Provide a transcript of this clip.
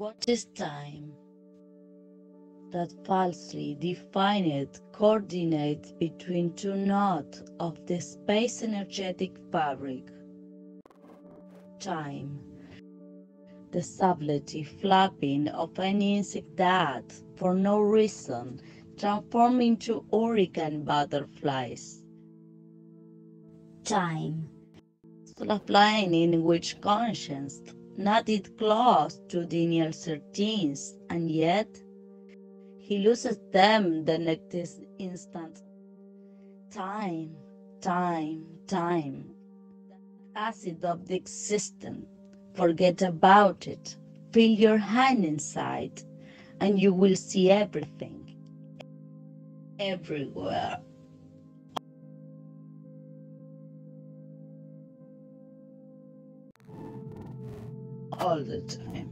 What is time? That falsely defined coordinate between two nodes of the space energetic fabric. Time. The subtlety flapping of an insect that, for no reason, transform into hurricane butterflies. Time. The line in which conscience knotted close to inner certains, and yet he loses them the next instant. Time, time, time. Acid of the existence. Forget about it. Feel your hand inside, and you will see everything. Everywhere. All the time.